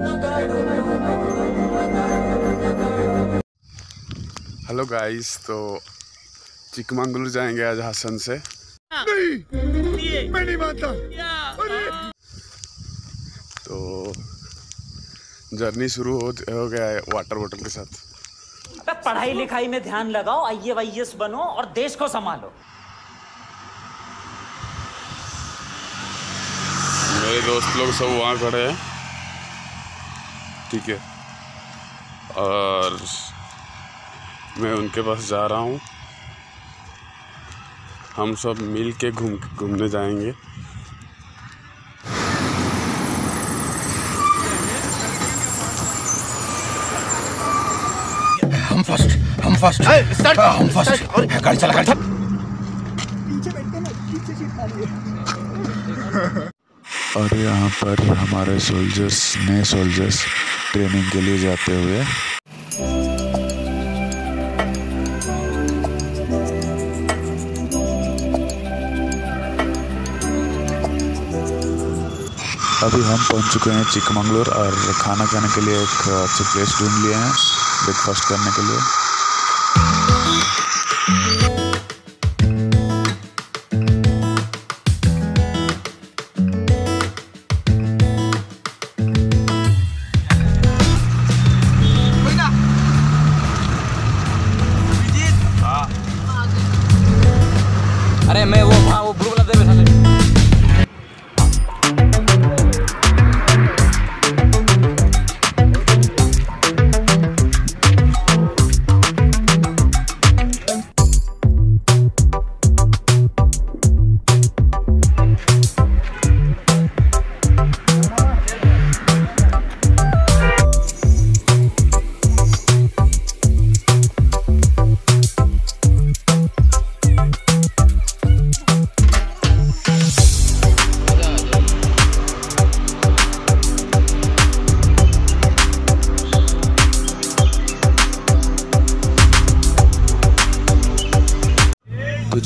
Hello guys तो चिकमंगलूर जाएँगे आज हसन से। नहीं! मैं नहीं मानता। तो जर्नी शुरू हो, हो गया है वाटर बोतल के साथ। पढ़ाई लिखाई में ध्यान लगाओ आई वाई बनो और देश को संभालो। मेरे दोस्त लोग सब वहाँ खड़े हैं। ठीक है। और मैं उनके पास जा रहा हूँ। हम सब मिल के घूम घूमने जाएँगे। हम फ़र्स्ट हम फ़र्स्ट हम फ़र्स्ट गाड़ी चला गाड़ी चला। और यहाँ पर हमारे सोल्जर्स नए सोल्जर्स ट्रेनिंग के लिए जाते हुए। अभी हम पहुँच चुके हैं चिकमंगलूर और खाना खाने के लिए एक अच्छे प्लेस ढूंढ लिए हैं ब्रेकफास्ट करने के लिए।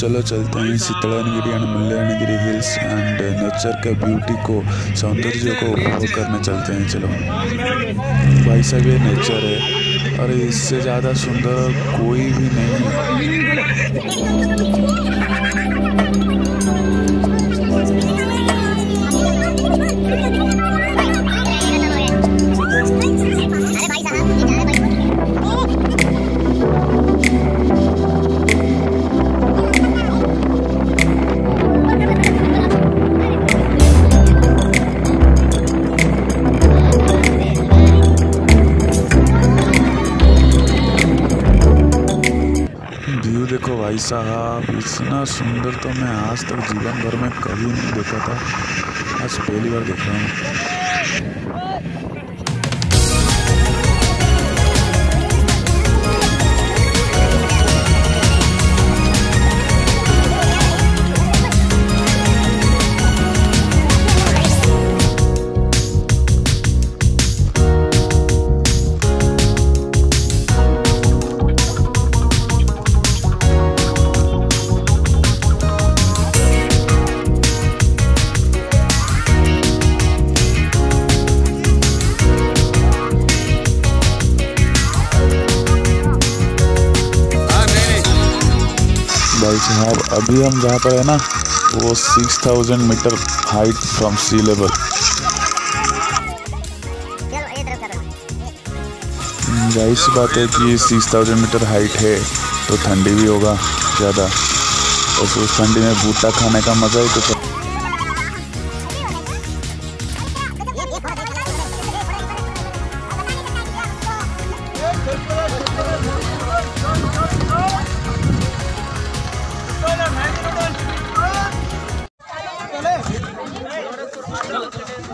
चलो चलते हैं Sheetalanagiri and Mullayanagiri hills and nature के ब्यूटी को सौंदर्य को उपभोग करने चलते हैं, चलो। भाई साहब, ये नेचर है। और इससे ज़्यादा सुंदर कोई भी नहीं साहब, इतना सुंदर तो मैं आज तक जीवन भर में कभी नहीं देखा था। आज पहली बार देख रहा हूँ। साहब अभी हम जहाँ पर है ना वो six thousand metre height from sea level ज़ाहिर सी बात है कि सिक्स थाउज़ेंड मीटर हाइट है तो ठंडी भी होगा ज़्यादा। और उस ठंडी में बूटा खाने का मज़ा ही कुछ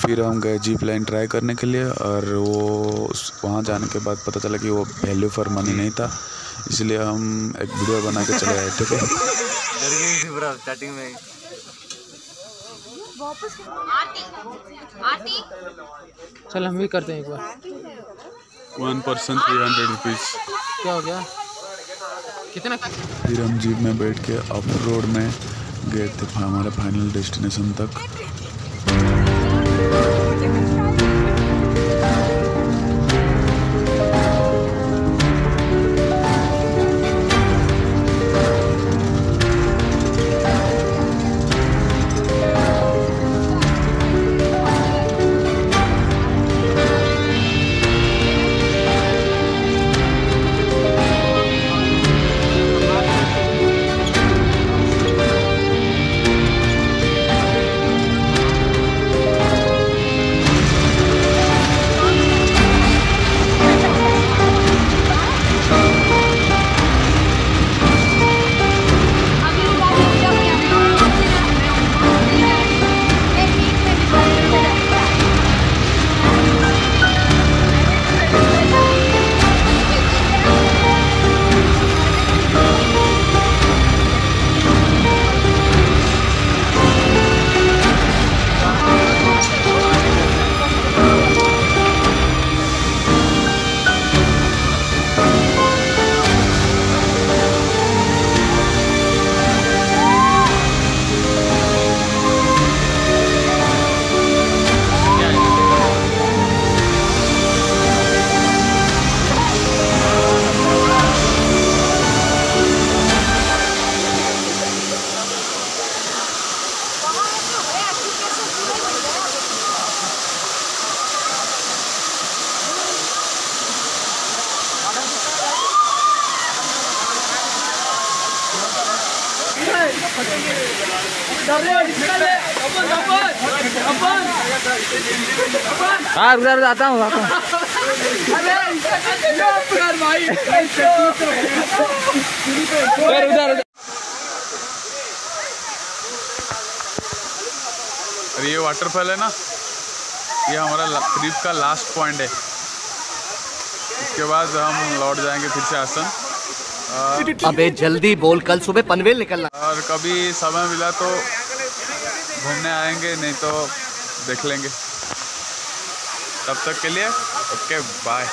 फिर हम गए जीप लाइन ट्राई करने के लिए और वो वहाँ जाने के बाद पता चला कि वो वैल्यू फॉर मनी नहीं था इसलिए हम एक वीडियो बना के चले आए ठीक है? स्टार्टिंग में चल हम भी करते हैं एक बार। One percent three hundred rupees क्या हो गया? कितना? फिर हम जीप में बैठ के अप रोड में गए थे हमारे फाइनल डेस्टिनेशन तक। everything we try. हाँ उधर आता हूँ उधर और ये वाटरफॉल है ना? ये हमारा ट्रिप का लास्ट पॉइंट है। इसके बाद हम लौट जाएँगे फिर से आसन। अबे जल्दी बोल, कल सुबह पनवेल निकलना। और कभी समय मिला तो घूमने आएँगे, नहीं तो देख लेंगे। तब तक के लिए, ओके बाय